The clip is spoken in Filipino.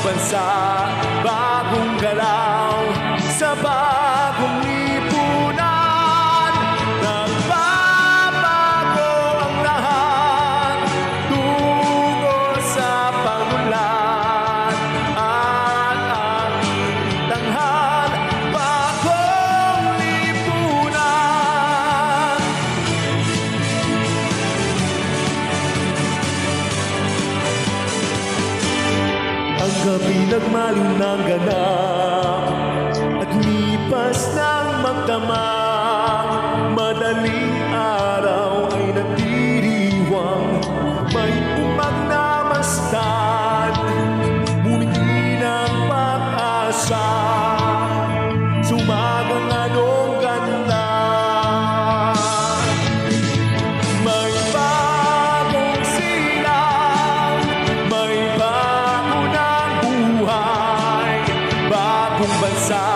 bansa Bagong galaw sa bagong Ang gabi nagmaliw ng ganap cumbançar.